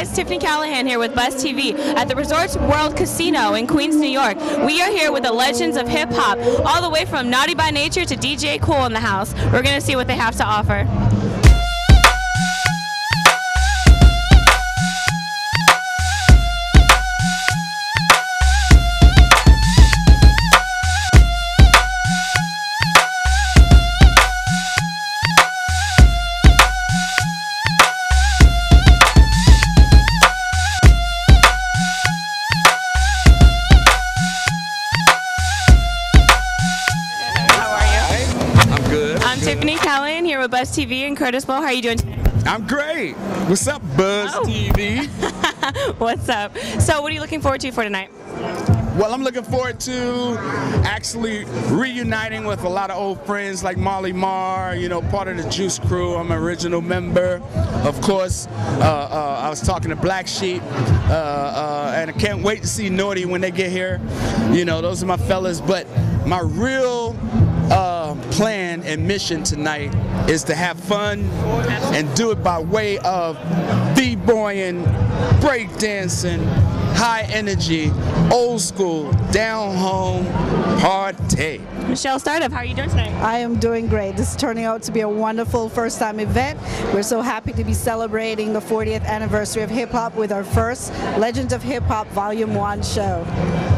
guys, Tiffany Callahan here with Buzz TV at the Resorts World Casino in Queens, New York. We are here with the legends of hip hop, all the way from Naughty by Nature to DJ Kool in the house. We're going to see what they have to offer. Buzz TV and Kurtis Blow. How are you doing today? I'm great. What's up, Buzz Oh. TV? What's up? So, what are you looking forward to for tonight? Well, I'm looking forward to actually reuniting with a lot of old friends like Marley Marl, you know, part of the Juice Crew. I'm an original member. Of course, uh, uh, I was talking to Black Sheep, uh, uh, and I can't wait to see Naughty when they get here. You know, those are my fellas. But my real uh, plan and mission tonight is to have fun and do it by way of b-boying, breakdancing, high energy, old school, down home, party. Michelle Startup, how are you doing tonight? I am doing great. This is turning out to be a wonderful first time event. We're so happy to be celebrating the 40th anniversary of hip hop with our first Legends of Hip Hop Volume 1 show.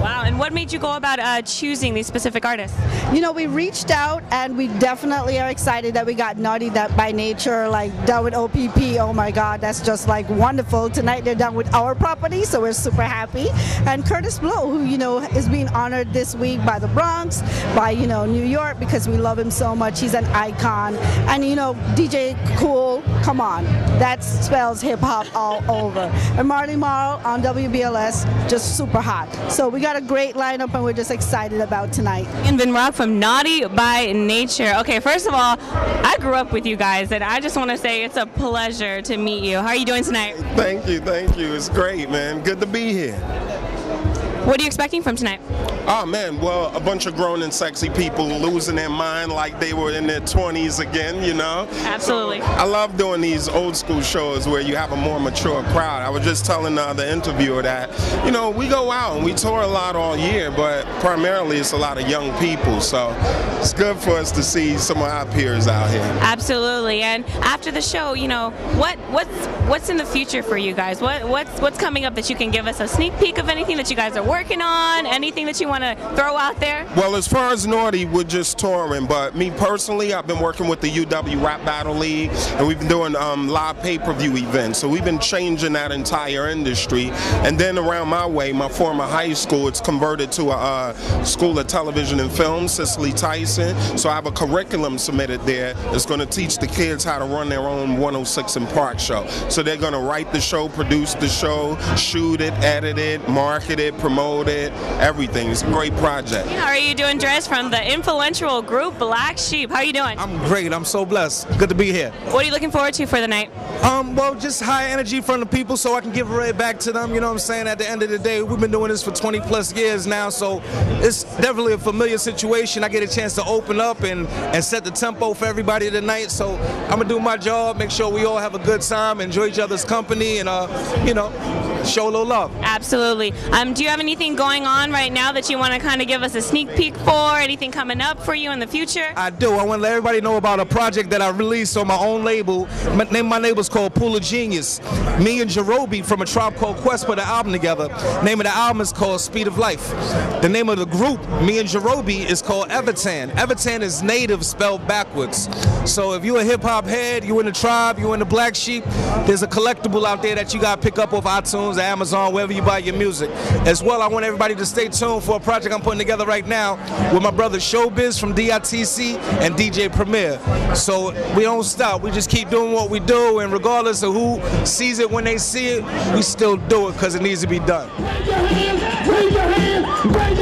Wow, and what made you go about uh, choosing these specific artists? You know, we reached out and we definitely are excited that we got Naughty That by Nature, like done with OPP. Oh my God, that's just like wonderful. Tonight they're done with our property, so we're super happy. And Kurtis Blow, who, you know, is being honored this week by the Bronx, by, you know, New York because we love him so much. He's an icon. And, you know, DJ Kool, come on. That spells hip hop all over. And Marley Marl on WBLS, just super hot. So we got a great lineup and we're just excited about tonight. And Vin Rock from Naughty by Nature. Okay, first of all, I grew up with you guys, and I just want to say it's a pleasure to meet you. How are you doing tonight? Thank you, thank you. It's great, man. Good to be here. What are you expecting from tonight? Oh man, well, a bunch of grown and sexy people losing their mind like they were in their 20s again, you know? Absolutely. I love doing these old school shows where you have a more mature crowd. I was just telling the other interviewer that, you know, we go out and we tour a lot all year, but primarily it's a lot of young people. So it's good for us to see some of our peers out here. Absolutely. And after the show, you know, what what's what's in the future for you guys? What what's what's coming up that you can give us a sneak peek of anything that you guys are working on? Anything that you want to throw out there? Well, as far as Naughty, we're just touring. But me personally, I've been working with the UW Rap Battle League, and we've been doing um, live pay-per-view events. So we've been changing that entire industry. And then around my way, my former high school, it's converted to a uh, school of television and film, Cicely Tyson. So I have a curriculum submitted there that's going to teach the kids how to run their own 106 and Park show. So they're going to write the show, produce the show, shoot it, edit it, market it, promote it, everything. It's a great project. How are you doing, Dres, from the influential group Black Sheep? How are you doing? I'm great. I'm so blessed. Good to be here. What are you looking forward to for the night? Um, well, just high energy from the people so I can give it right back to them. You know what I'm saying? At the end of the day, we've been doing this for 20 plus years now, so it's definitely a familiar situation. I get a chance to open up and, and set the tempo for everybody tonight. So I'm gonna do my job, make sure we all have a good time, enjoy each other's company, and uh, you know, show a little love. Absolutely. Um, do you have anything going on right now that you want to kind of give us a sneak peek for? Anything coming up for you in the future? I do. I want to let everybody know about a project that I released on my own label. My name of my label's called Pool of Genius. Me and Jarobi from a Tribe Called Quest put an album together. Name of the album is called Speed of Life. The name of the group, me and Jarobi, is called Evitan. Evitan is native spelled backwards. So if you're a hip hop head, you're in the tribe, you're in the black sheep, there's a collectible out there that you got to pick up off iTunes, Amazon, wherever you buy your music. As well, I want everybody to stay tuned for a project I'm putting together right now with my brother Showbiz from DITC and DJ Premier. So we don't stop. We just keep doing what we do, and regardless of who sees it when they see it, we still do it because it needs to be done. Raise your hand, raise your hand, raise your hand,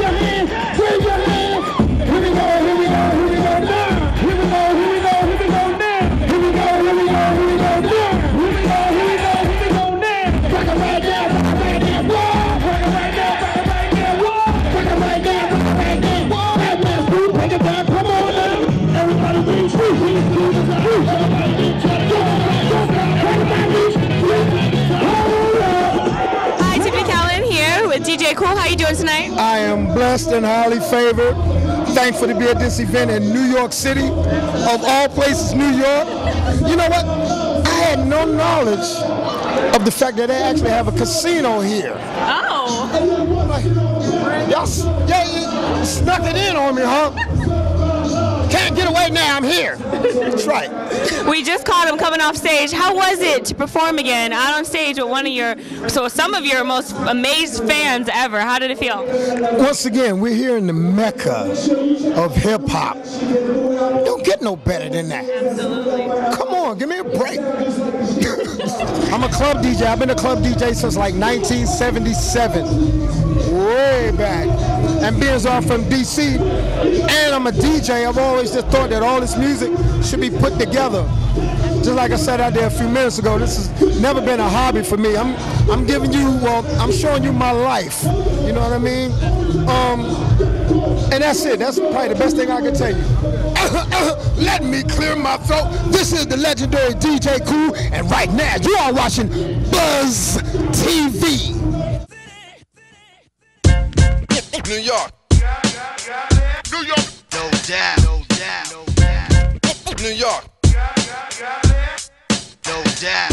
Kool, how you doing tonight? I am blessed and highly favored. Thankful to be at this event in New York City, of all places, New York. You know what? I had no knowledge of the fact that they actually have a casino here. Oh. Y'all, yeah, snuck it in on me, huh? Can't get away now. I'm here. That's right. We just caught him coming off stage. How was it to perform again out on stage with one of your, so some of your most amazed fans ever? How did it feel? Once again, we're here in the mecca of hip hop. Don't get no better than that. Absolutely. Come on, give me a break. I'm a club DJ. I've been a club DJ since like 1977, way back. And being as I'm from DC, and I'm a DJ, I've always just thought that all this music should be put together. Just like I said out there a few minutes ago, this has never been a hobby for me. I'm, I'm giving you, well, I'm showing you my life. You know what I mean? Um, and that's it. That's probably the best thing I can tell you. Let me clear my throat. This is the legendary DJ Kool, and right now you are watching Buzz TV. New York. New York. No doubt. No doubt. New York. No doubt.